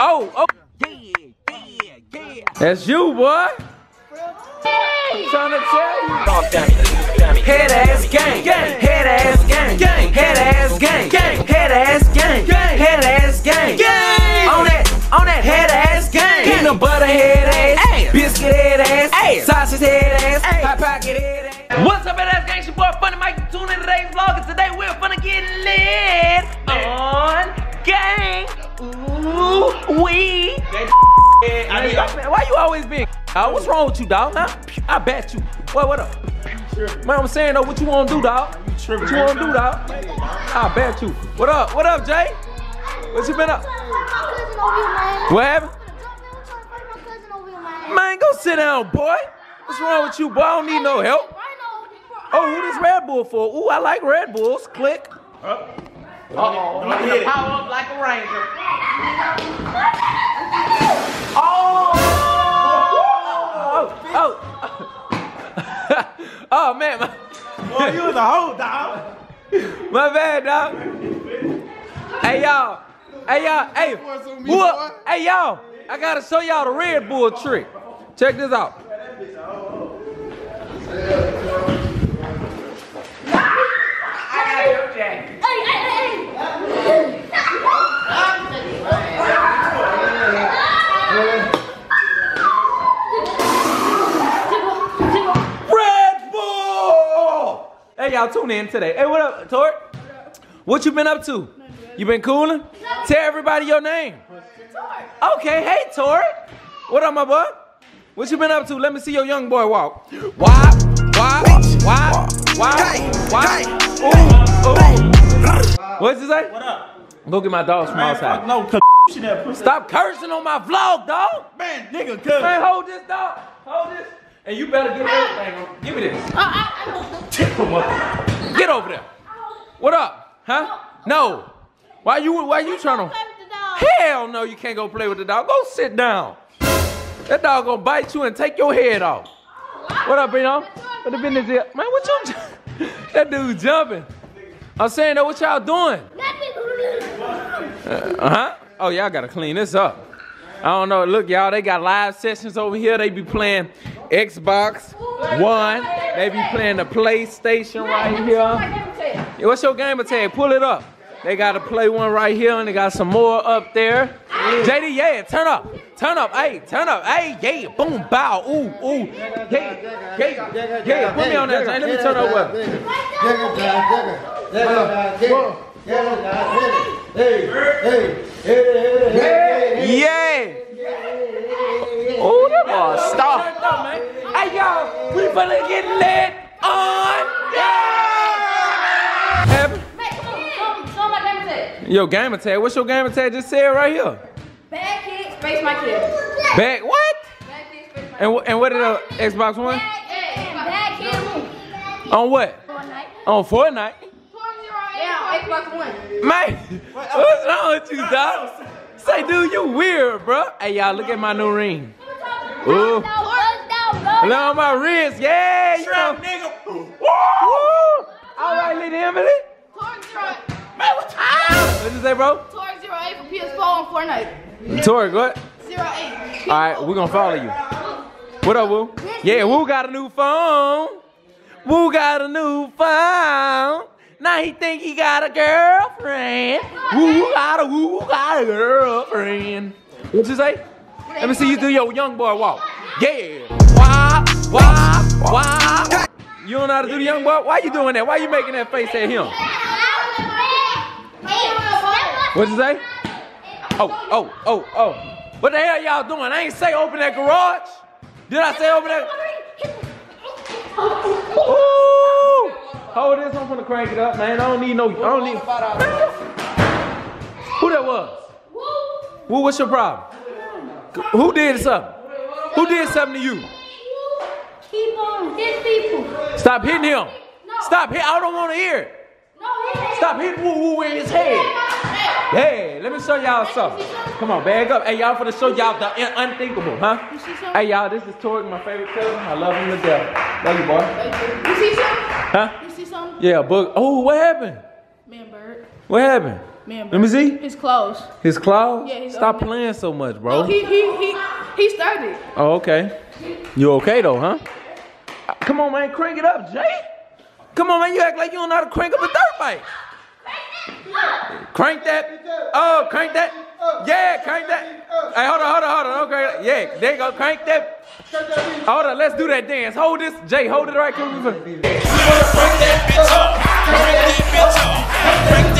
Oh, oh. Yeah, yeah, yeah. That's you, boy. I'm trying to tell you. Head ass gang, gang, head ass gang, gang, head ass gang, gang, head ass gang, gang, head ass gang, gang. On that, on that head ass gang. Peanut butter head ass, biscuit head ass, sausage head ass, hot pocket head ass. What's up, head ass gang? It's your boy Funny Mike. Tune in today's vlog, and today we're gonna get lit on gang. Ooh, we. I mean, Man, why you always being? Uh, what's wrong with you, dog? I bet you. What? What up? Man, I'm saying though, what you want to do, dog? What you want to do, dog? I bet you. What up? What up, Jay? What you been up? What happened? Man, go sit down, boy. What's wrong with you, boy? I don't need no help. Oh, who this Red Bull for? Ooh, I like Red Bulls. Click. Uh-oh. Uh-oh. Don't hit it. Power up like a ranger. Oh! Oh! Oh! oh, oh man, my, Boy, you was a hoe, dog. my bad, dog. Hey y'all, hey y'all, hey, who? Hey y'all, I gotta show y'all the Red Bull trick. Check this out. Red Bull! Hey y'all, tune in today. Hey, what up, Tory? What you been up to? You been cooling? Tell everybody your name. Okay, hey Tory. What up, my boy? What you been up to? Let me see your young boy walk. Why? Why? Why? Why? Why? Ooh, ooh. What'd you say? What up? Go get my dogs from outside. no, cause shit that pussy. Stop cursing on my vlog, dog. Man, nigga, cuz. Man, hold this, dog. Hold this. And you better get everything. Give me this. Get over there. What up? Huh? No. Why you why you trying to Hell no, you can't go play with the dog. Go sit down. That dog gonna bite you and take your head off. What up, Bino? What the business is? Man, what you That dude jumping. I'm saying that what y'all doing? Uh-huh. Oh, y'all gotta clean this up. I don't know. Look, y'all, they got live sessions over here. They be playing Xbox One. They be playing the PlayStation right here. What's your gamer tag? Pull it up. They got to play one right here, and they got some more up there. JD, yeah, turn up. Turn up. Hey, turn up. Hey, yeah. Boom, bow. Ooh, ooh. Yeah, yeah, yeah. Put me on that, Jay. Let me turn up what? Yeah. Oh, that boy, stop. Hey, y'all, we finna get lit on. Yeah. Happy? Yo, gamer tag. What's your gamer tag? Just say it right here. Bad kids, space my kids. Back what? Bad kids, space my And wh- and what did the Xbox One? kids. Bad kids move. On what? Fortnite. On Fortnite. Yeah, Xbox One. Man, what's wrong with you, dog? Say, dude, you weird, bro. Hey, y'all, look at my new ring. Ooh. Look on my wrist. Yeah, you know. Nigga. Woo! All right, little Emily. Torque Zero, Man, what What'd you say, bro? Torque Zero Eight for PS4 and Fortnite. Torque, what? Zero Eight. All right, we're gonna follow you. What up, Woo? Yeah, Woo got a new phone. Woo got a new phone. Now he think he got a girlfriend. Woo got a Woo got a girlfriend. What you say? Let me see you do your young boy walk. Yeah. Wah, wah, wah. You don't know how to do the young boy? Why you doing that? Why you making that face at him? What'd you say? Oh, oh, oh, oh. What the hell y'all doing? I ain't say open that garage. Did I say open that? Ooh! Hold this, I'm gonna crank it up, man. I don't need no, I don't need. Who that was? Who, what's your problem? Who did something? Who did something to you? Keep on hit people. Stop hitting him. Stop hit. I don't want to hear it. Stop hitting woo woo in his head. Hey, let me show y'all something. Come on, bag up. Hey, y'all for to show y'all the un- unthinkable, huh? You see something? Hey, y'all, this is Torg, my favorite cousin. I love him to death. Love you, boy. You see something? Huh? You see something? Yeah, but oh, what happened? Man, bird. What happened? Man, Let me see. His clothes. His clothes? Yeah, his Stop own- playing so much, Oh, bro. he he he he started. Oh, okay. You okay though, huh? Uh, Come on, man, crank it up, Jay. Come on, man, you act like you don't know how to crank up a dirt bike. Crank that. Oh, crank that. Yeah, crank that. Hey, hold on, hold on, hold on. Okay, yeah, there you go. Crank that. Hold on, let's do that dance. Hold this, Jay. Hold it right. Come on. Say you about to run the whole thing. Yeah, hold it. You ain't.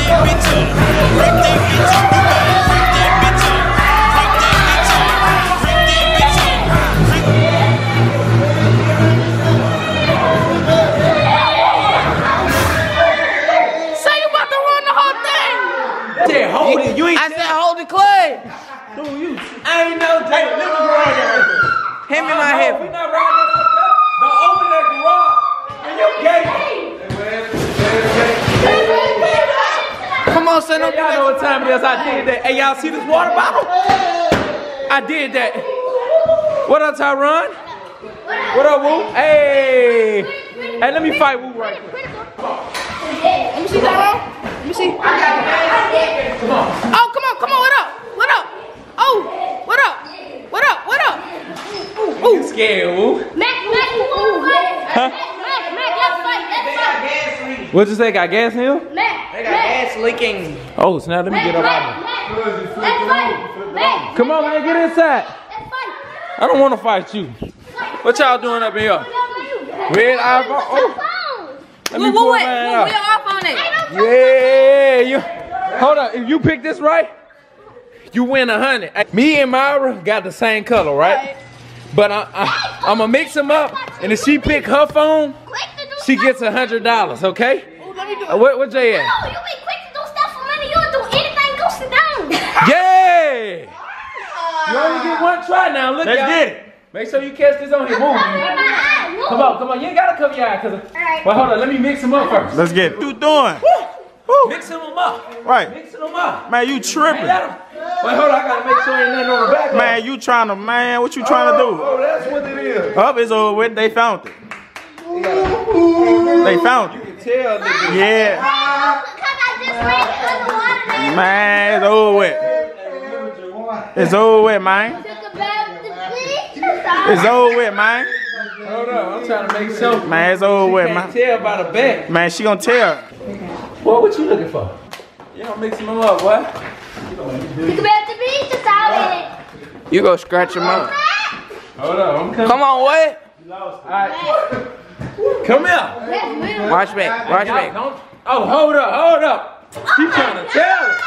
I said hold it clay. I ain't no Jay. Let me go right there. Hit me in my No, head. We not riding that motherfucker. Don't open that garage. And you gay. Come on, son. Don't do Y'all know what time it is. I did that. Hey, y'all see this water bottle? I did that. What up, Tyron? What up, Woo? Hey. Hey, let me fight Woo right quick. Let me see that. Let me see. Oh, come on, come on. What up? What up? Oh, what up? What up? What up? You scared, Woo? Mac, Mac, you wanna fight? Mac, Mac, let's fight. Let's fight. What'd you say? Got gas in here? Mac, gas leaking. Oh, so now let me get up out of here. Mac, let's fight. Mac, Come on, man, get inside. I don't want to fight you. What y'all doing up here? Red iPhone. Oh, let me pull woo, mine wait. Out. where your iPhone at? Yeah, you. Hold up. If you pick this right, you win a hundred. Me and Mirah got the same color, right? But I, I, I'm gonna mix them up, and if she pick her phone, she gets a hundred dollars. Okay? Let me Uh, What what Jay at? No, you be quick to do stuff for money. You'll do anything. Go sit down. Yeah. You only get one try now. Look, Let's y'all. get it. Make sure you catch this on here. Move. Come on, come on. You ain't gotta cover your eye, cause. Well, hold on. Let me mix them up first. Let's get it. What you doing? Mixing them up. Right. Mixing them up. Man, you tripping. let 'em- Wait, hold on. I gotta make sure ain't nothing on the back. Man, you trying to, man, what you trying to do? Oh, that's what it is. Up is over with, they found it. They found it. You can tell nigga. Yeah. Man, it's over with. It's over with, man. It's over with, man. Hold up, I'm trying to make sure. Man, it's over with, Can't man. tell by the back. Man, she gonna tell. Boy, what you looking for? Y'all mixing them up, what? Come back to beat to tell. You go scratch him up. Hold on. I'm coming. Come on, what? Alright. Come here. Watch back. Watch Y'all back. Oh, hold up. Hold up. She trying to tell us.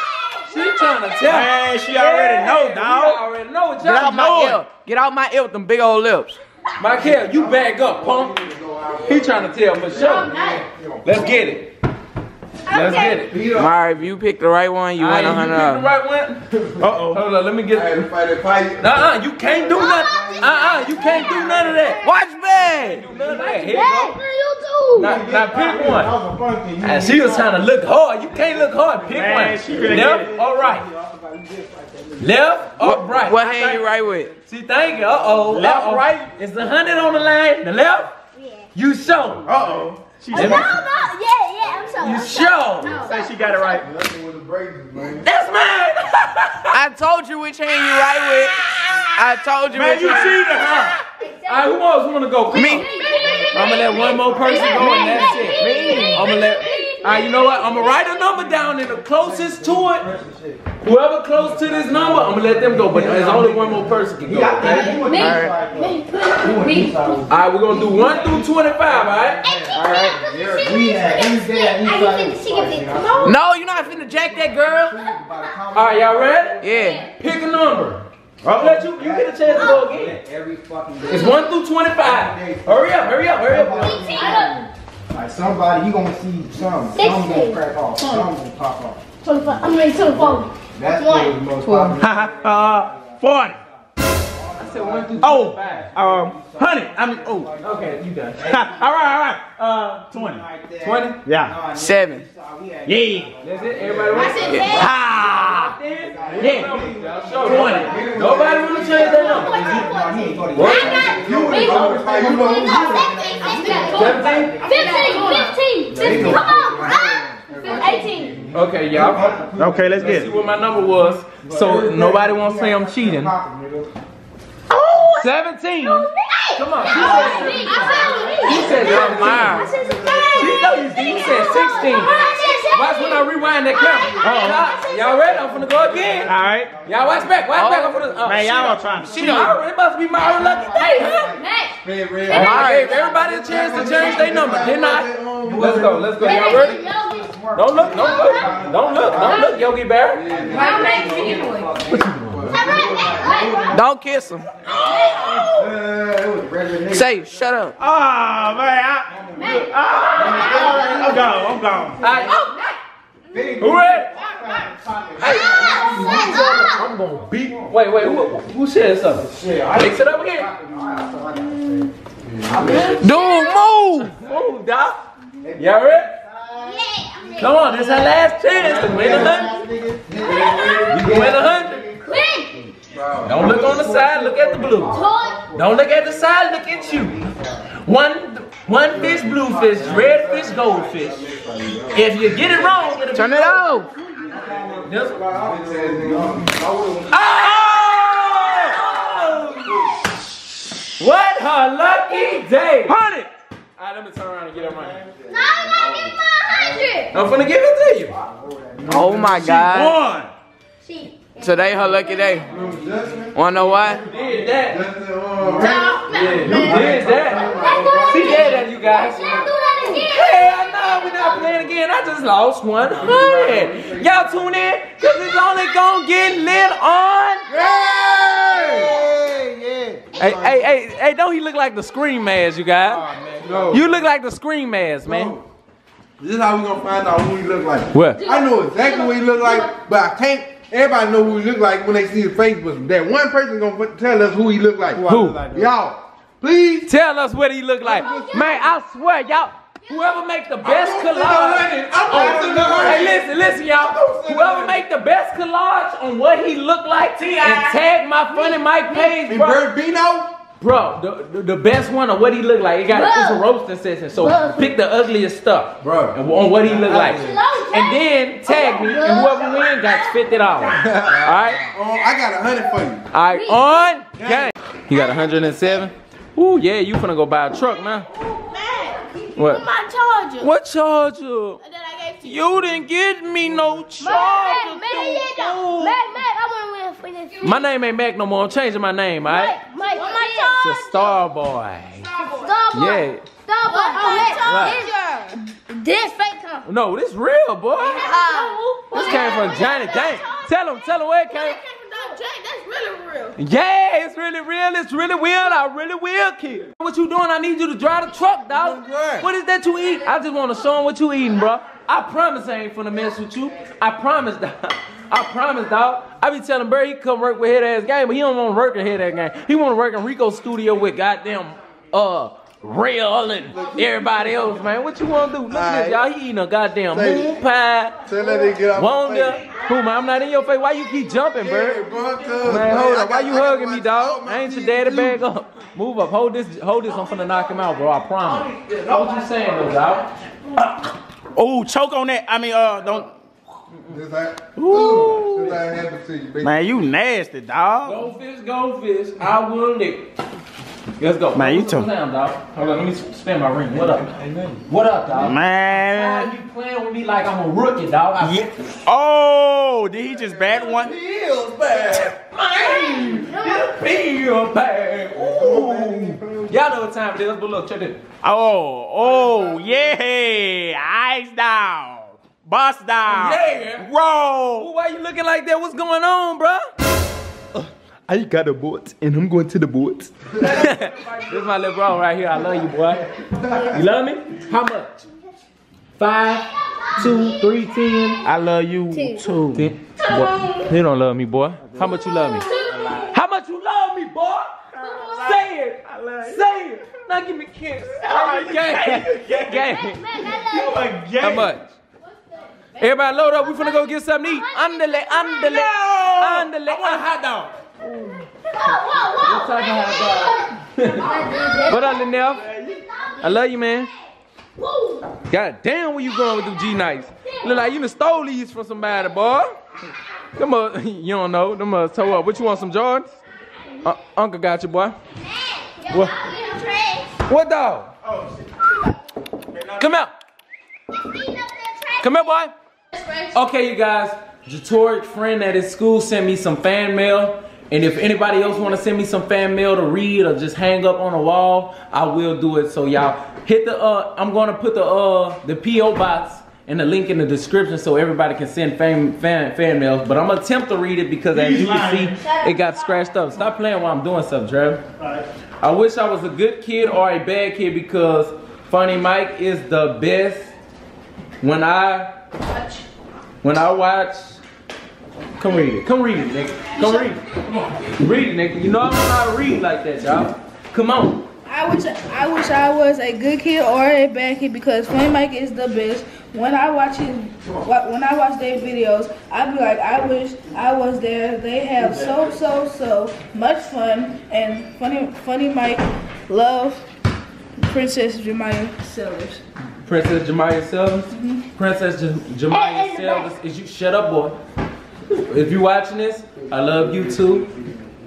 She trying to tell Man, she already know, We dog. already know what Get y'all out my doing. ear. Get out my ear with them big old lips. Michael, you back up, punk. He trying to tell Michelle. Let's get it. Let's get it. Alright, if you pick the right one, you win a hundred you pick the right one. Uh-oh. Hold on, let me get. Uh-uh, you can't do nothing. Uh-uh, you can't do none of that. Watch back. None of that. Here you go. Now, now pick one. And she was trying to look hard. You can't look hard. Pick Man, one. she really Left get or right? Left or right? What hand you right with? See, thank you. Uh-oh. Left, uh-oh. right? Is the hundred on the line? The left? Yeah. You show. Uh-oh. She oh, Let me- You I'm show. say she got it right. That's mine. I told you which hand you right with. I told you Man, which you hand. cheated her. All right, who else want to go? Me. I'm gonna let one more person go and that's it. I'm gonna let. All right, you know what? I'm gonna write a number down and the closest to it, whoever close to this number, I'm gonna let them go. But there's only one more person can go. Okay? All right, we're gonna do one through twenty-five. All right. No, you're not finna jack that girl. All right, y'all ready? Yeah. Pick a number. I'll let you. You get a chance to go again. It's one through twenty-five. Hurry up! Hurry up! Hurry up! Like somebody, you gonna see some, some gonna crack off, some gonna pop off. I'm ready to the phone. That's what was most popular. uh, 40. I said one through Oh, twenty-five. um, honey. I mean, oh. Okay, you done. all right, all right. Uh, 20. Twenty. Yeah. Seven. Yeah. That's it. Everybody ready? Ah. Yeah. Twenty. Nobody want to change that number. He ain't gonna- What? Fifteen, fifteen, fifteen. Come on, 18. Okay, y'all. Okay, let's get See it. what my number was, so nobody won't say I'm cheating. 17. Come on. She said, she said 17. She know you did. She said 16. Watch when I rewind that camera. Y'all- Y'all ready? I'm finna go again. All right. Y'all watch back. Watch back. I'm finna. Uh, Man, y'all don't try to She know. It must be my lucky day, huh? I gave everybody a chance to change their number, didn't I? Let's go. Let's go. Y'all ready? Don't look. Don't look. Don't look. Don't look, Yogi Bear. Don't kiss him. Say, shut up. Oh, man. I, ah, I'm gone. I'm gone. All right. Who ready? Hey. I'm gonna beat. Wait, wait. Who, who said something? Mix it up again. Dude, move. Move, Doc. Y'all ready? Come on, this is our last chance to win a hundred. You can win a hundred. Don't look on the side, look at the blue. Don't look at the side, look at you. One one fish, blue fish, red fish, goldfish. If you get it wrong, it'll Turn be it off. This one. Oh! What a lucky day! Honey. Alright, let me turn around and get her money. No, I'm not getting my hundred. I'm finna give it to you. Oh my God. One. See. Today her lucky day. Wanna know why? You did that. No, Yeah, you did that. See that, that you guys. Let's do that again. Hell no, we're not playing again. I just lost 100. Y'all tune in, because it's only gonna get lit on. Hey, hey, hey, hey, don't he look like the Scream Mask, you guys? Oh, no. You look like the Scream Mask, man. This is how we gonna find out who he look like. What? I know exactly what he look like, but I can't. Everybody know who he look like when they see his face, but that one person gonna tell us who he look like. Who? Y'all, please. Tell us what he look like. Man, I swear, y'all, whoever make the best collage. Oh, hey, listen, listen, y'all. Whoever make the best collage on what he look like and tag my funny Mike page, And bro. Bert Bino, Bro, the, the, the best one of what he look like. It got it's a roasting session, so Bro. pick the ugliest stuff, Bro. and on what he look like, and then tag me, and whoever wins got fifty dollars. All right, oh, I got a hundred for you. all right, on game. You got 107. Ooh, yeah, you finna go buy a truck now. Man, What? my charger. What charger? You didn't get me no Man, charger. man, yeah, though. Man, man, I want to win for this. My name ain't Mac no more. I'm changing my name, all right? Mike, Mike, my To charger. Star Boy. Starboy. Yeah. Starboy. Oh, What? man. This, this fake company. No, this real, boy. Uh, This came from Johnny Dang. Tell him, tell him where it came. That's really real. Yeah, it's really real. It's really real. I really will kill. What you doing? I need you to drive the truck, dog. What is that you eat? I just want to show him what you eating, bro. I promise I ain't finna mess with you. I promise, dog. I promise, dog. I be telling Barry he come work with head ass game, but he don't want to work at head ass game. He want to work in Rico studio with goddamn uh Real and everybody else, man. What you want to do? Look at this, y'all. He eating a goddamn Say- moon pie. Tell that nigga get off my Wonder. Who, man? I'm not in your face. Why you keep jumping, Bird? Yeah, bro, Man, hold I up. Why got- you hugging me, dog? my I ain't your daddy. too. Bag up. Move up. Hold this. Hold this. I'm finna knock him out, bro. I promise. What you saying, though, dog? Oh, choke on that. I mean, uh, don't. This ain't- Ooh. this ain't happened to you, baby. Man, you nasty, dog. Goldfish, goldfish. I will lick. Let's go. Man, you What's too. down, dog. Hold on. Let me spin my ring. What up? What up, dog? Why Man. you playing with me like I'm a rookie, dog? I Yeah. Oh, did he just bat one? feels bad. Man, it feels bad. Ooh. Y'all know what time it is, but look, check this. Oh, oh, yeah. Ice down. Bust down. Yeah. Ooh, Roll. why you looking like that? What's going on, bro? I got a boat and I'm going to the boat. this is my little bro right here. I love you, boy. You love me? How much? Five, two, three, ten. I love you too. Ten. Boy, you don't love me, boy. How much you love me? How much you love me, boy? Say it. Say it. Now give me a kiss. Gang. Gang. How much? Everybody load up. We finna go get something to eat. Underlay, underlay, underlay. I want a uh. hot dog. What up, Linnell? I love you, man. God damn, where you going with them G Nights? Look like you done stole these from somebody, boy. Them uh, you don't know. Them uh, so what? What you want? Some Jordans? Uh, Uncle got you, boy. What? What dog? Come out. Come here, boy. Okay, you guys. Jatoric friend at his school sent me some fan mail. And if anybody else want to send me some fan mail to read or just hang up on the wall, I will do it. So y'all hit the uh I'm gonna put the uh the PO box and the link in the description so everybody can send fan fan fan mails. But I'm gonna attempt to read it because as you can see, it got scratched up. Stop playing while I'm doing stuff, Trev. I wish I was a good kid or a bad kid because Funny Mike is the best. When I when I watch Come read it. Come read it, nigga. Come read it. Come on. Read it, nigga. You know I don't know how to read like that, y'all. Come on. I wish I wish I was a good kid or a bad kid because Funny Mike is the best. When I watch his, when I watch their videos, I be like, I wish I was there. They have so so so much fun and funny funny Mike love Princess Jemiah Sellers. Princess Jemiah Selvers. Mm-hmm. Princess J- Jemiah Selvers. Is you shut up, boy? If you're watching this, I love you too,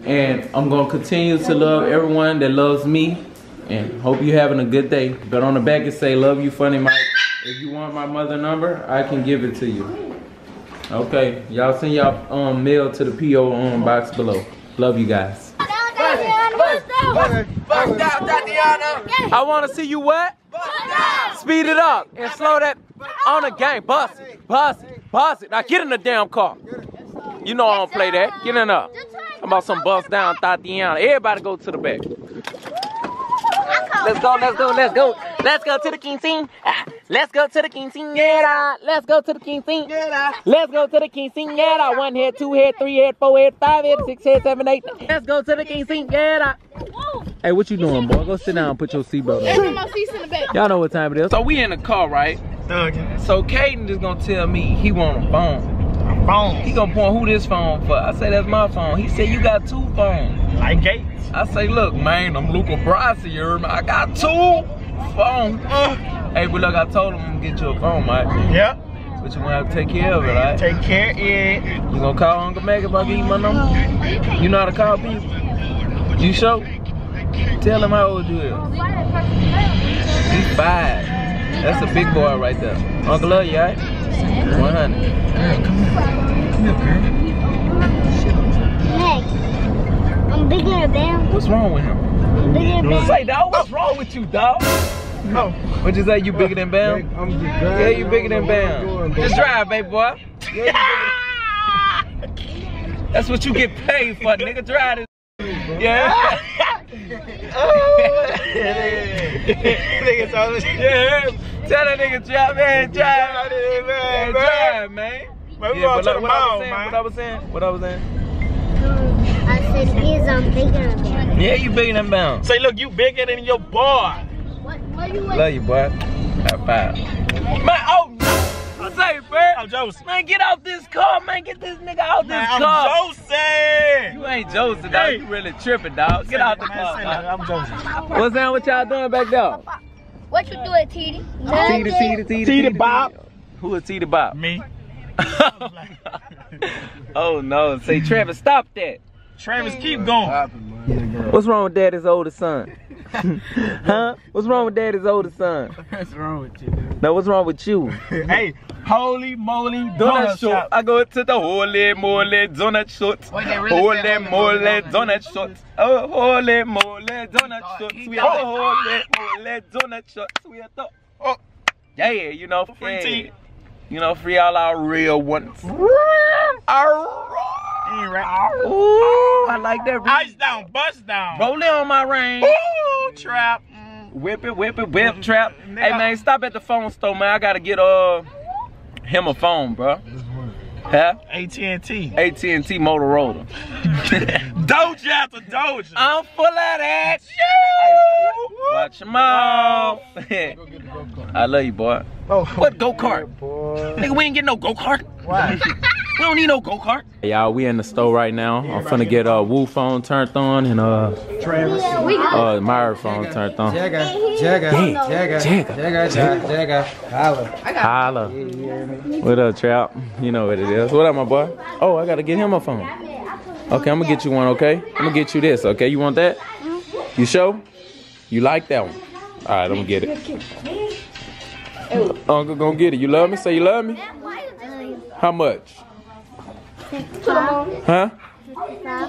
and I'm gonna continue to love everyone that loves me. And hope you're having a good day. But on the back it say, "Love you, funny Mike." If you want my mother number, I can give it to you. Okay, y'all send y'all um mail to the PO um box below. Love you guys. I want to see you what? Speed it up and slow that on the game. Bust it, bust it, bust it. Now get in the damn car. You know I don't play that. Get in there. How about some bust down Tatiana? Everybody go to the back. Let's go, let's go, let's go. Let's go to the quinceanera. Ah, Let's go to the quinceanera. Ah. Let's go to the quinceanera. Ah. Let's go to the quinceanera. Ah. One head, two head, three head, four head, five head, six head, seven, eight. Let's go to the quinceanera. Hey, what you doing, boy? Go sit down and put your seatbelt on. my seats in the back. Y'all know what time it is. So we in the car, right? So Caden is gonna tell me he want a phone. Phone. He gonna point who this phone for. I say that's my phone. He said you got two phones. Like Gates. I say, look, man, I'm Luca Brasi, you heard me? I got two phones. Hey, but look, I told him I'm gonna get you a phone, Mike. Yep. But you gonna have to take care of it, right? Take care, of it. You gonna call Uncle Mac if I give you my number? You know how to call people? You sure? Tell him how old you is. He's five. That's a big boy right there. Uncle love you, right? 100. Meg, I'm bigger than a bear. What's wrong with him? I'm bigger than a. Say, dog, what's wrong with you, dog? No. Oh. What'd you say? You bigger than Bam? I'm just Yeah, you bigger than I don't know what I'm Bam. doing, Just drive, baby boy. That's what you get paid for, nigga. Drive this. Yeah. Oh, nigga told us. yeah. Tell that nigga drive, man. Drive. Man, Man, man. drive, man. Man, Yeah, but to like, what I mall, was saying, what I was saying, what I was saying. I said, is I'm bigger than a. Yeah, you bigger than Bam. Say, look, you bigger than your boy. What, what you Love you, boy. High five. Man, oh no. Say, man. I'm Joseph. Man, get off this car, man. Get this nigga out this Man, I'm car. Joseph. You ain't Joseph, dog. Hey. You really tripping, dog. Get out the Man, car, say I'm Joseph. What's that? What y'all doing back there? What you doing, Titi? Teeter, teeter, teeter, Teeter Bob. Who is Teeter Bob? Me. oh no. Say, Travis, stop that. Travis, keep going. What's wrong with daddy's oldest son? huh? What's wrong with daddy's oldest son? What's wrong with you? No, what's wrong with you? hey, holy moly Donut donut shop. shop. I go to the holy moly donut shop. Wait, really Holy say moly holy moly donut shop. Oh, holy moly donut shop. he Sweet. got it. Oh, holy moly donut shop. Sweet. Oh, yeah, yeah, you know, Free yeah. You know, free all our real ones. Ooh, I like that. Ice down, bust down. Roll it on my rain. Ooh, trap. Whip it, whip it, whip trap. Hey man, stop at the phone store, man. I gotta get uh him a phone, bro. Huh? AT&T. AT&T Motorola. Doja after Doja. I'm full of that. Watch your mouth. I love you, boy. Oh, What go kart? Nigga, we ain't getting no go kart. Why? We don't need no go kart. Y'all, we in the store right now. I'm finna get a uh, Woo phone turned on and uh Travis. uh Mirah phone turned on. Jagga, Jagga, Jagga, Jagga, Jagga, Jagga, holla. Holla. What up, Trap? You know what it is. What up, my boy? Oh, I gotta get him a phone. Okay, I'm gonna get you one, okay? I'm gonna get you this, okay? You want that? You show? You like that one? All right, I'm gonna get it. Oh, Uncle, gonna get it. You love me? Say you love me? How much? Huh?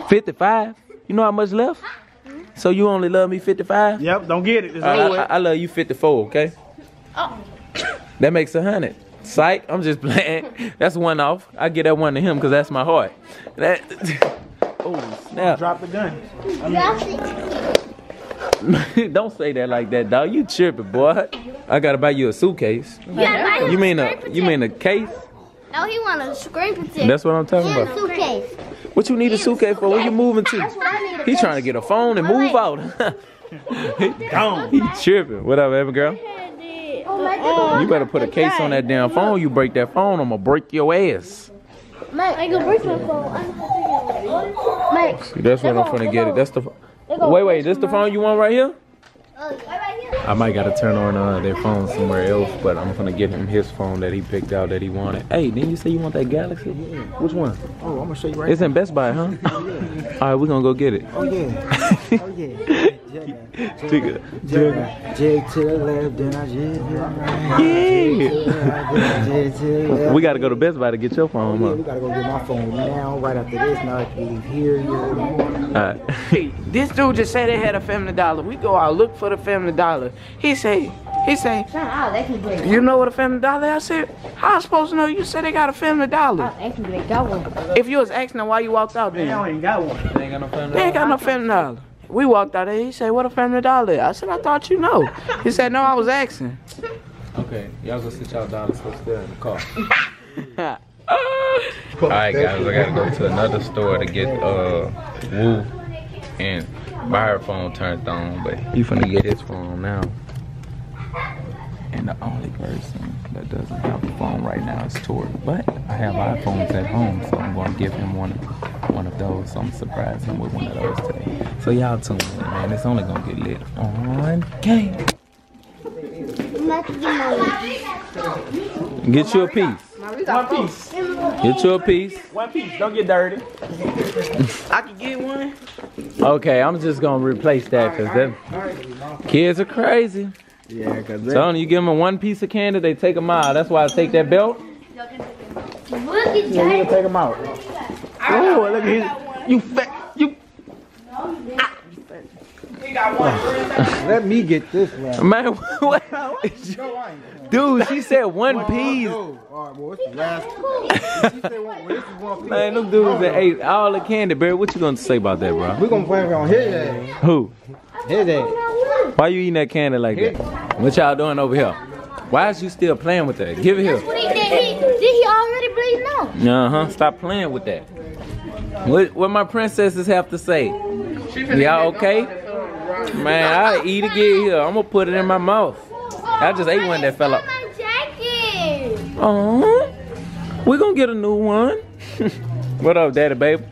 55? You know how much left? So you only love me 55? Yep, don't get it. I, I. I love you 54, okay? That makes a hundred. Psych, I'm just playing. That's one off. I get that one to him because that's my heart. That. Oh snap! Drop the gun. Don't say that like that, dog. You tripping, boy. I gotta buy you a suitcase. Yeah, You mean a you mean a case? No, he want a screen protector. That's what I'm talking and a about. suitcase. What you need a suitcase for? Where you moving to? That's what I need a He trying to get a phone and move out. Gone. he tripping. What up, baby girl? Oh, you better put a case on that damn phone. You break that phone, I'm gonna break your ass. Mike, I can break my phone. Mike, See, that's what I'm finna get it. That's the. Wait, wait. This the phone you want right here? I might gotta turn on uh, their phone somewhere else, but I'm gonna get him his phone that he picked out that he wanted. Hey, didn't you say you want that Galaxy? Which one? Oh, I'm gonna show you right It's in Best Buy, huh? All right, we're gonna go get it. Oh yeah. Oh yeah. Jagga, Take it. Jagga, jig to the left, then I jig to the right. Yeah. Jig to the left. We gotta go to Best Buy to get your phone, Yeah, we gotta go get my phone now. Right after this, now I can leave here. You know. All right. Hey, this dude just said they had a Family Dollar. We go out look for the Family Dollar. He say, he say, you know what a Family Dollar? is?" I said, how I supposed to know? You said they got a Family Dollar. If you was asking them why you walked out They there, don't got one. They ain't got no phone. they ain't got no Family Dollar. We walked out there. He said, what a Family Dollar? is?" I said, I thought you know. He said, no, I was asking. Okay, y'all go sit y'all down. Let's stay in the car. All right, guys, I gotta go to another store to get uh Woo and buy her phone turned on, but he finna get his phone now. And the only person that doesn't have a phone right now is Tory. But I have iPhones at home, so I'm gonna give him one of one of those. So I'm surprise him with one of those today. So y'all tune in, man. It's only gonna get lit on game. Get you a piece. One piece. Get you a piece. One piece. Don't get dirty. I can get one. Okay, I'm just gonna replace that because them kids are crazy. Yeah, cause Tony, you give them one piece of candy, they take them out. That's why I take that belt. Look at Yeah, you can take them out. Oh, look at his. You fat. You. Ah. let me get this one. Man, what? Dude, she said one piece. All right, well, it's the last. She said one, well, this is one piece. Man, them dudes that ate all the candy, Barry. What you gonna say about that, bro? We gonna play on his ass. Who? His ass. Why you eating that candy like that? What y'all doing over here? Why is you still playing with that? Give it here. What he did, he, did he already bleeding out? Uh huh. Stop playing with that. What what my princesses have to say? Y'all okay? Man, I eat it get here. I'm gonna put it in my mouth. I just ate one that fell out. My jacket. Oh, we gonna get a new one. what up, daddy, baby?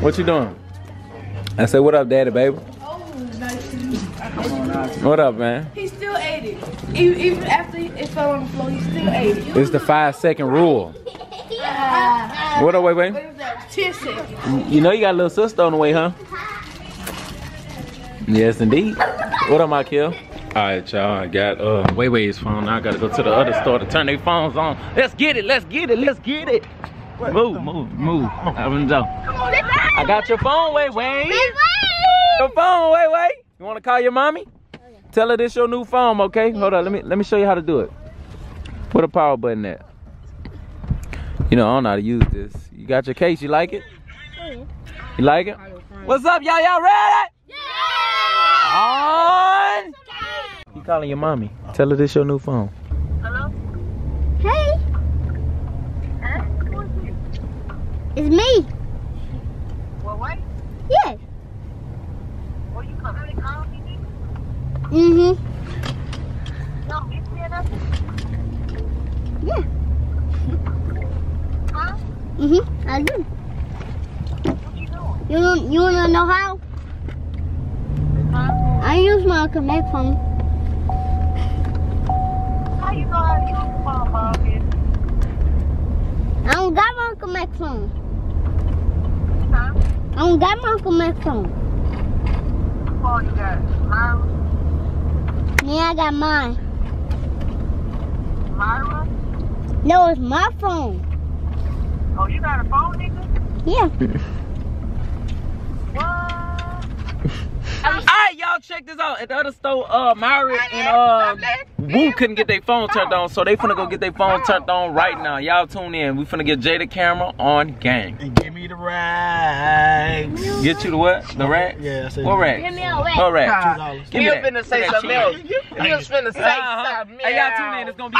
What you doing? I said, what up, daddy, baby? What up, man? He still ate it. Even, even after it fell on the floor, he still ate it. It's the five second rule. What up, wait, wait? What that? 10 seconds. You know you got a little sister on the way, huh? Yes, indeed. What up, my kill? All right, y'all. I got uh Wayway's phone. Now I gotta go to the other store to turn their phones on. Let's get it. Let's get it. Let's get it. Move, move, move. Up and down. I got your phone, Wayway. Your phone, Wayway. You wanna call your mommy? Tell her this your new phone, okay? Hold on. Let me let me show you how to do it. Put a power button there. You know I don't know how to use this. You got your case. You like it? You like it? What's up, y'all? Y'all ready? Yeah! On. You calling your mommy? Tell her this your new phone. Hello? Hey. It's me. what? Yes. Well, you come really call me? Mm-hmm. No, you see enough? Yeah. Huh? Mm-hmm. You want you wanna know how? I use my connect phone. How you know how to use the phone, Bobby? I don't got my connect phone. Huh? I don't got my connect phone. Phone you got? Mirah? Me, I got mine. Mirah? No, it's my phone. Oh, you got a phone, nigga? Yeah. What? Alright, y'all check this out. At the other store, uh, Mirah and uh, Woo couldn't get their phone turned on, so they finna go get their phone turned on right now. Y'all tune in. We finna get Jada camera on gang. And give me the rags. Get you the what? The rack? Yeah, I said. What rack? Give me a rack. What rack? Two. Give me You that. finna say something else. You was finna say Uh-huh. something Hey, y'all tune in. It's gonna be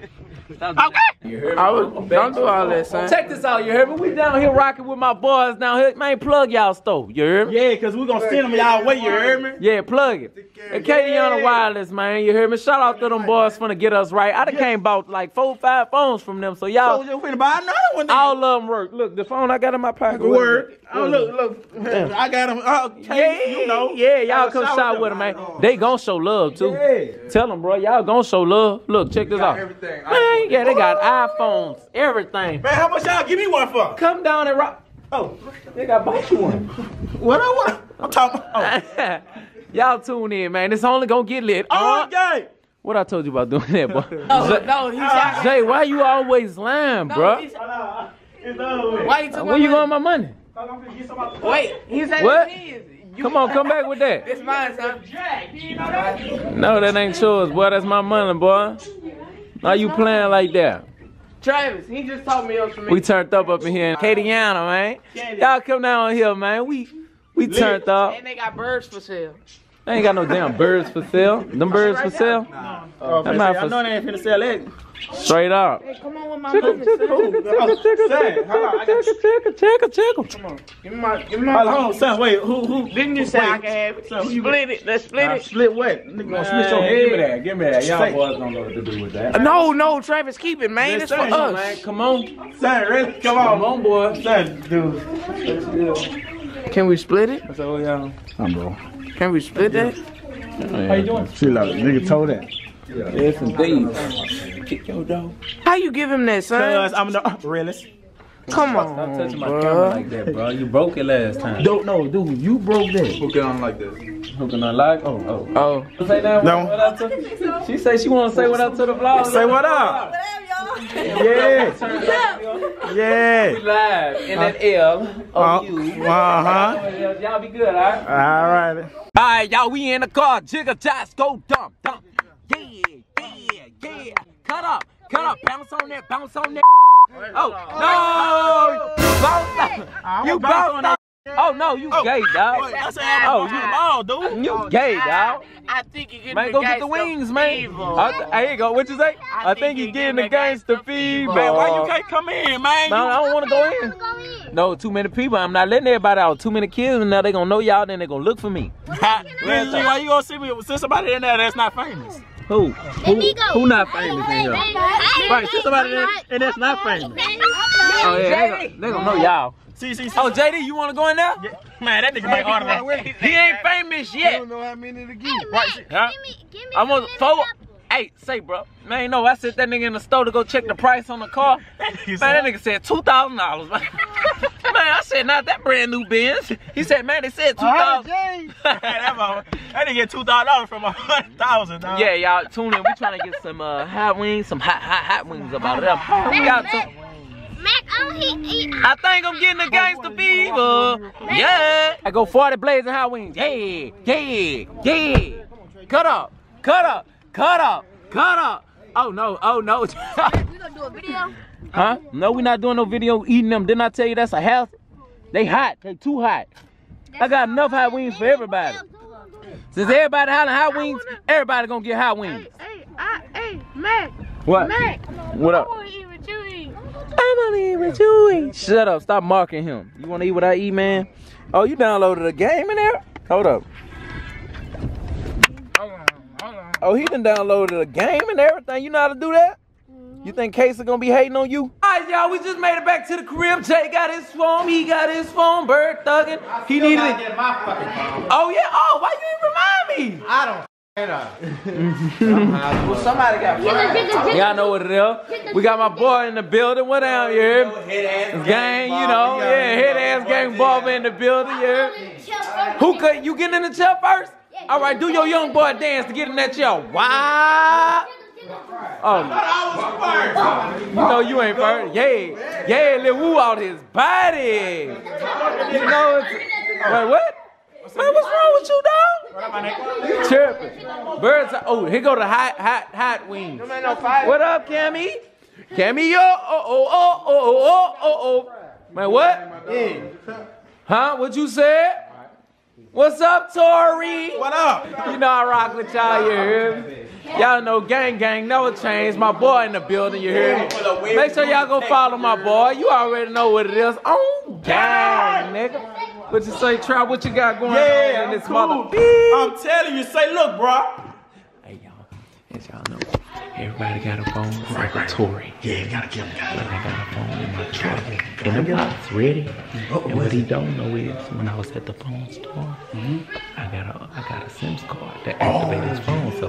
okay. okay. I was, don't do all that, son. Check this out, you heard me? We down here rocking with my boys down here. Man, plug y'all store, you heard me? Yeah, cause we gonna send them y'all way. You heard me? Yeah, plug it. And Katie on the wireless, man. You hear me? Shout out to them boys finna get us right. I done came bought like four, five phones from them, so So y'all, you finna buy another one. then. all of them work. Look, the phone I got in my pocket. Work. Word. it? Oh look, look. I got them. Uh, Yeah, you know. yeah, y'all come shout shot them. with them, man. They gon' show love too. Yeah. Tell them, bro, y'all gon' show love. Look, check this out. Everything. Man, yeah, they got iPhones, everything. Man, how much y'all give me one for? Come down and rock. Oh, They got bought you one. what I want? I'm talking. Oh, y'all tune in, man. It's only gonna get lit. oh, Uh, okay. what I told you about doing that, boy? No, Zay, no, he said. Zay, why you always lying, No, bro? he said- It's over with. Why you took Where my you going my money? I'm finna get some out the- Wait, he said What? You- Come on, come back with that. It's mine, son. No, that ain't yours, boy. That's my money, boy. Now you playing like that? Travis, he just told me was for me. We turned up up in here in Acadiana, man. Y'all come down here, man. We we turned up. and they got birds for sale. They ain't got no damn birds for sale. Them birds for sale? Oh, That finna not say, I know they ain't finna sell that. Straight up. Hey, come on with my money, son. Son, hold on, I got- Tickle, tickle, tickle. Give me my, give me my. Hold on, son, wait, who, who? Didn't you say wait, I can have it? son, Split it. Let's split Nah, it. split what? Nigga gonna switch your Man, give me that. Give me that. Y'all boys don't know what to do with that. No, no, Travis, keep it, man. Yes, It's for us. Man, come on. Son, really? Come Come on. on, boy. Son, dude. Can we split it? So, y'all. I'm bro. Can we split that? How you doing? Chill out. Nigga told that. Yes, indeed. Kick your dog. How you give him that, son? Cause I'm the uh, realist. Come on, Stop touching my bruh. camera like that, bro. You broke it last time. Don't know, dude. You broke that. Hook it on like this. Hooking on like Oh, oh. Oh, Say that No. what up to, She say she want to say what up to the vlog. Say what up. Yeah. Yeah. Live in that L Uh of you. huh. Y'all be good, alright? All right. Alright, y'all, we in the car. Jigger, just go dump, dump. Yeah, yeah, yeah. Cut up, cut up. Bounce on that, bounce on that. Oh, no. You bounced up. You bounced up. Oh, no, you oh, gay, dog. I said, Oh, oh, you- you ball, dude. You gay, dog. I think you get Man, go get the wings, man. I th- Here you go. What you say? I, think you getting the gangster fever. Man, why you can't come in, man? No, I don't want to go in. In. No, too many people. I'm not letting everybody out. Too many kids, and now they gonna know y'all. Then they gonna look for me. Really, why you gonna see me see somebody in there that's not famous? Who? Who? Who not famous in here? Right, see somebody in there and that's not famous. Oh yeah, they gonna, they gonna know y'all. See, see, see. Oh, JD, you wanna go in there? man, that nigga make automatic. He ain't famous yet. know how many to get. Right, huh? I want four. Hey, say, bro. Man, no, I sent that nigga in the store to go check the price on the car. Man, that nigga said two thousand dollars. Man, I said not that brand new Benz. He said, man, they said two thousand. that mother- that nigga get two thousand dollars from a hundred thousand. dog. Yeah, y'all tune in. We trying to get some uh, hot wings, some hot, hot, hot wings about them. We got some. Mac, oh, he, he, I think I'm getting a gangster fever. Yeah. I go 40 blazing hot wings. Yeah, yeah, yeah. Cut up, cut up, cut up, cut up. Oh no, oh no. we gonna do a video? Huh? No, we not doing no video eating them. Didn't I tell you that's a health? They hot. They too hot. I got enough hot wings for everybody. Since everybody hollering hot wings, everybody gonna get hot wings. Hey, I, hey, Mac, What? Mac, What I up? wanna eat with you eat. I'm gonna eat what you eat. Shut up. Stop marking him. You wanna eat what I eat, man? Oh, you downloaded a game in there? Hold up. Hold on, hold on. Oh, he done downloaded a game and everything. You know how to do that? You think Case is gonna be hating on you? Alright, y'all, we just made it back to the crib. Jay got his phone, he got his phone, Bird thugging. He needed it. Get my fucking phone. Oh yeah, oh, why you didn't remind me? I don't know. Well, somebody got Y'all know what it is. We got my boy in the building. What down here? Gang, you know, yeah, head ass gang barber in the building, yeah. Who could you get in the chair first? All right, do your young boy dance to get in that chair. Wow. Oh, you know you ain't first. Yeah, yeah, Lil Woo out his body. You know, it's, wait, what? Man, what's wrong with you, dog? You tripping. Birds, oh, here go the hot, hot, hot wings. What up, Cammy? Cammy, yo, oh, oh, oh, oh, oh, oh, oh. oh. Man, what? Huh? What you said? What's up, Tory? What up? You know I rock with y'all, you hear me? Y'all know gang gang never change. My boy in the building, you hear me? Make sure y'all go follow my boy. You already know what it is. Oh, gang, nigga. What you say, Try what you got going Yeah, on in this cool. mother? I'm telling you, say, look, bro. Hey, y'all, as y'all know, everybody got a phone Right, a Tory. Yeah, gotta give him But I got a phone in my truck. And the box ready. Oh, and what he don't know is, when I was at the phone store, mm-hmm. I got a I got a SIMS card that oh, activated his phone. So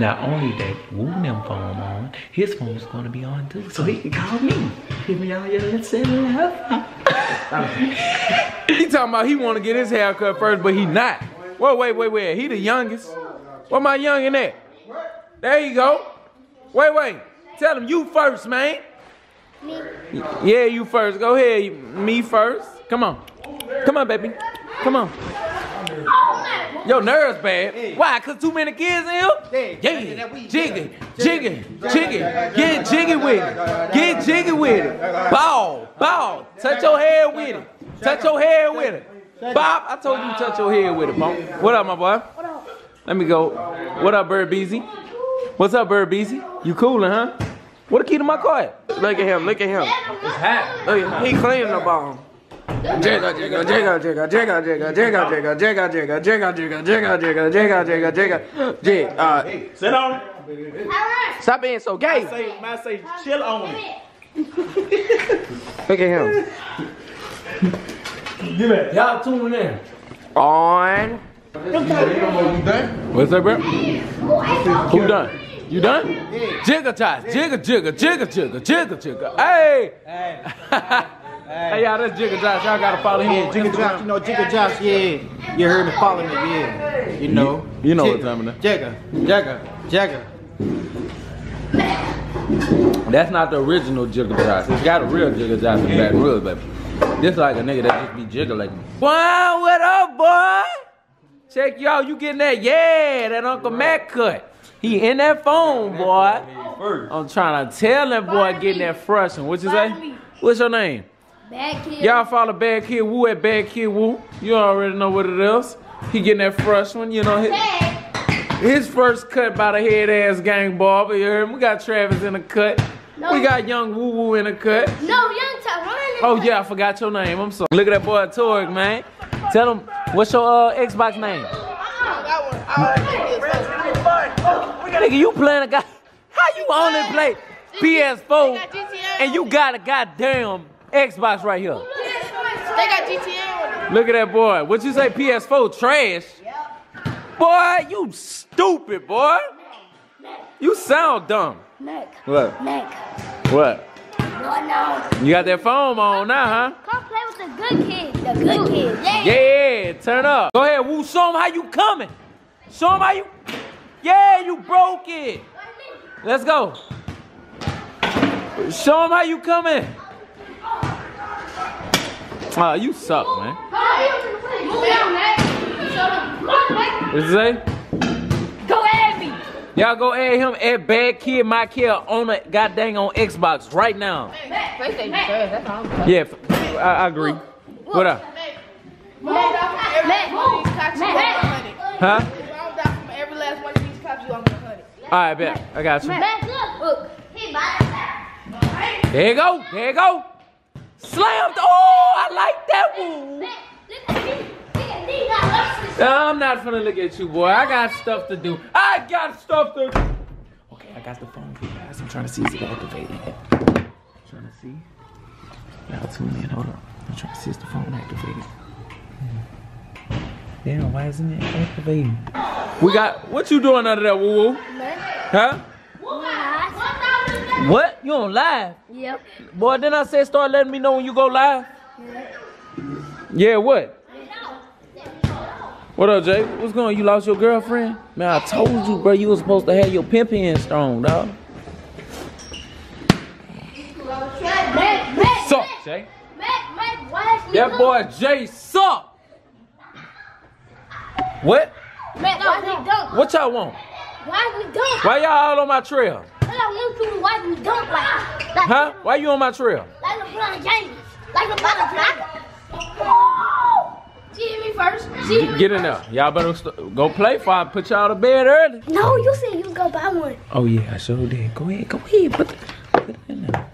not only that Woo them phone on, his phone's gonna be on too. So he can call me. Give me all your let's say love. He talking about he want to get his hair cut first, but he not. Wait, wait, wait, wait. He the youngest. Where my youngin at? There you go. Wait, wait. Tell him you first, man. Me. Yeah, you first. Go ahead. Me first. Come on. Come on, baby. Come on. Your nerves bad. Why? Cause too many kids in here? Yeah. Jiggy, jiggy, jiggy. Get jiggy with it. Get jiggy with it. Ball, ball. Touch your head with it. Touch your head with it. Bob, I told you to touch your head with it, Bob. What up, my boy? Let me go. What up, Bird Beezy? What's up, Bird Beezy? You coolin', huh? What the key to my car? Look at him, look at him. It's hot. Look at him. He cleaning the bomb. Jigga, jigga, jigga, jigga, jigga, jigga, jigga, jigga, jigga, jigga, jigga, jigga, jigga, jigga, jigga, jigga, jigga, jig. Uh, Sit on stop being so gay. Say, man, say, chill on it. Look at him. Y'all tuning in. On. What's up, bro? Who done? You done? Jigga ties. Jigga, jigga, jigga, jigga, jigga, jigga. Hey! Hey, hey, y'all, that's Jigga Josh. Y'all gotta follow him. on Jigga Josh, you know Jigga Josh, yeah. You heard me follow me, yeah. You know. You know what time it is. Jigga, Jigga, Jigga. That's not the original Jigga Josh. It's got a real Jigga Josh in Baton Rouge, baby. This like a nigga that just be jiggling. Wow, what up, boy? Check y'all, you getting that? Yeah, that Uncle Mac cut. He in that phone, boy. I'm trying to tell that boy getting that fresh one. What you say? What's your name? Bad kid. Y'all follow Bad Kid Woo at Bad Kid Woo. You already know what it is. He getting that fresh one, you know. His, his first cut by the head ass gang barber. You heard me? We got Travis in the cut. No. We got Young Woo Woo in the cut. No, young Tyrone. Oh yeah, I forgot your name. I'm sorry. Look at that boy Torg, man. Tell him what's your uh, Xbox name. Nigga, you playing a guy. How you only play PS4 and you got a goddamn Xbox right here? They got GTA on it. Look at that boy. What you say? PS4 trash? Yep. Boy, you stupid boy. You sound dumb. Nick. What? Nick. What? No, no. You got that phone on now, huh? Come play with the good kid. The good kid. Yeah. Yeah, turn up. Go ahead, Woo. Show him how you coming. Show him how you. Yeah, you broke it. Let's go. Show him how you coming. Ah, you suck, man. What you say? Go at me. Y'all go add him at Bad Kid, My Kid on a goddamn on Xbox right now. Yeah, I agree. What up? Every last one of these cops, you want 100. All right, bet. I got you. Back up. Look. He bought There you go. There you go. Slammed. Oh, I like that move. Look. Look at me. I'm not finna look at you, boy. I got stuff to do. I got stuff to. do. Okay, I got the phone for you guys. I'm trying to see if it's activated. I'm trying to see. Y'all tune in. Hold up. I'm trying to see if the phone activated. Damn, why isn't it activating? We got what you doing under there, woo woo? Huh? What? You on live? Yep. Boy, then I said start letting me know when you go live. Yeah, what? What up, Jay? What's going on? You lost your girlfriend? Man, I told you, bro, you was supposed to have your pimp in strong, dog. Suck, Jay. Mac, Mac, why is That boy Jay suck. What? Mac, why is we dunk? What y'all want? Why is we dunk? Why y'all all on my trail? Cause I want to. Why is we dunk like? Like, Huh? Why you on my trail? like LeBron James. Like LeBron James. She hit me first. She me Get in there. Y'all better go play for I put y'all to bed early. No, you said you go buy one. Oh yeah, I sure did. Go ahead, go ahead. Put, the, put it in there.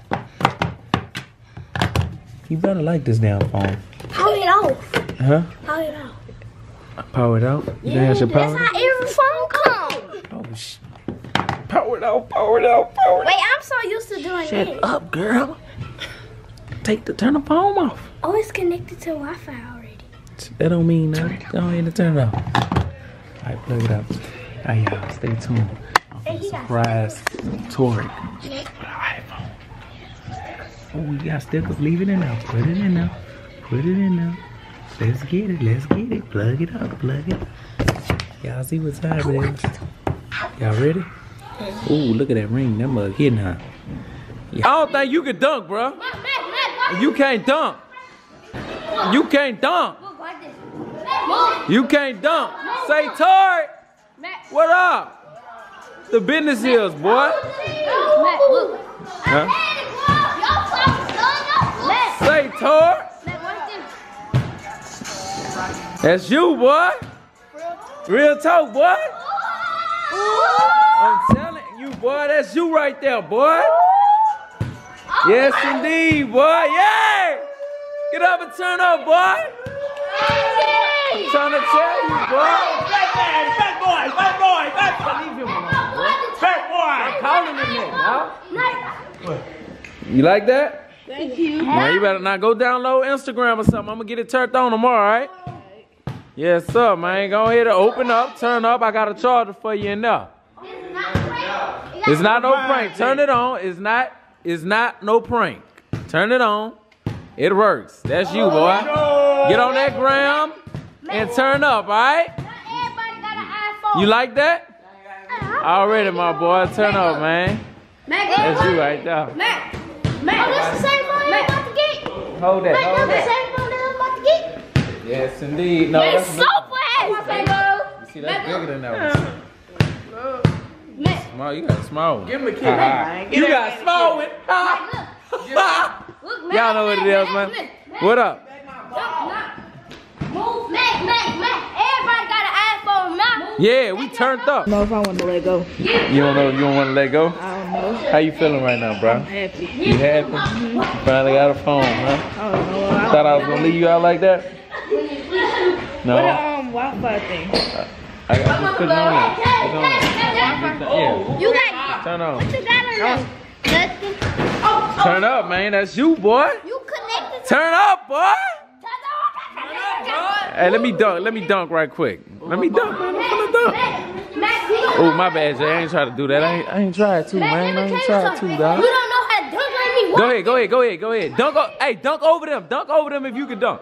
You better like this damn phone. Power it off. Huh? Power it off. Power it out? Yeah, your That's how every phone comes. Oh, sh- power it out, power it out, power it out. Wait, I'm so used to doing Shut this. up, girl. Take the turn the phone off. Oh, it's connected to Wi-Fi already. That don't mean nothing. Go ahead and turn it off. Alright, plug it up. Alright, y'all, stay tuned. I'm Hey, gonna he got- surprise Tory with an iPhone. Oh, we got stickers. Leave it in there. Put it in there. Put it in there. Let's get it. Let's get it. Plug it up. Plug it. Y'all see what's happening. Y'all ready? Ooh, look at that ring. That mug hitting her. I don't think you can dunk, bro. You can't dunk. You can't dunk. You can't dunk. Say Tory, what up? The business is, boy. Huh? Say this. That's you, boy. Real talk, boy. I'm telling you, boy, that's you right there, boy. Yes, indeed, boy. Yeah. Get up and turn up, boy. I'm trying to tell you, boy. Fat man, fat boy, fat boy, fat boy. Leave him alone. Fat boy. Calling him that, huh? You like that? Thank you. Man, you better not go download Instagram or something. I'm gonna get it turned on tomorrow, all right? Yes, sir, man. Go ahead and open up, turn up. I got a charger for you in there. It's not no prank. Turn it on. It's not. It's not no prank. Turn it on. It works. That's you, boy. Get on that gram and turn up, all right? Everybody got an iPhone. You like that? Already, my boy. Turn up, man. Mac, That's you right there. Mac. Mac. Oh, this the same phone you about to get? Hold that. Hold that's that. same phone that I'm about to get? Yes, indeed. No, It's that's so fast. See, that's bigger than that one. Mac. Small, you got a small one. Give him a kiss, Ha, ha. man. Get You got a small one. Ha. Look, Mac. Y'all know what it is, man. What up? Move, Mac, Mac, Mac. Everybody got an iPhone now. Yeah, we turned up. know if I want to let go. You don't know. if You don't want to let go. I don't know. How you feeling right now, bro? Happy. You happy? You finally got a phone, huh? I don't know. I Thought I was gonna leave you out like that? No. What the um Wi-Fi thing? I got just put it on there. Put it on there. Yeah. You got, Turn on. what you got on there? Nothing. Turn up, man. That's you, boy. You connected to Turn up, boy. Mac, Hey, let me dunk. Let me dunk right quick. Let me dunk, man. I'm gonna dunk. Mac, Oh, my bad, Jay. I ain't trying to do that. I ain't, I ain't tried to, man. I ain't tried to, You dog. don't know how to dunk like me. Go ahead, go ahead, go ahead, go ahead. Dunk, o- hey, dunk over them. Dunk over them if you can dunk.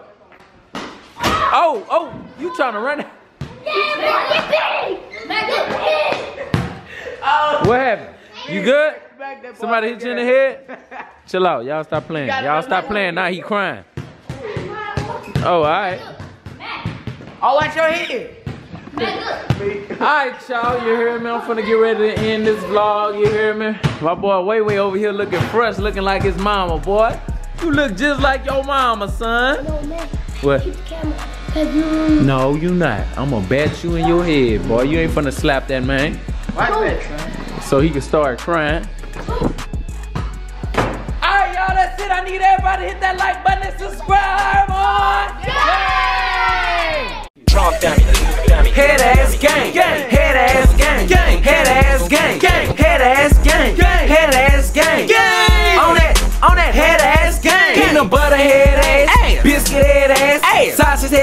Oh, oh, you trying to run? it? What happened? You good? Somebody hit you in the head? Chill out. Y'all stop playing. Y'all stop playing. Now he crying. Oh, all right. Oh, watch your head. All right, y'all. You hear me? I'm finna get ready to end this vlog. You hear me? My boy Way Way over here looking fresh, looking like his mama, boy. You look just like your mama, son. What? You... No, you not. I'm gonna bat you in your head, boy. You ain't finna slap that man. Watch that, son. So he can start crying. Alright, y'all, that's it. I need everybody to hit that like button and subscribe on. Trump drop dummy. Head ass gang, head ass gang, head ass gang, head ass gang, head ass gang, on that, on that head ass gang. Peanut butter head ass, biscuit head ass, sausage head.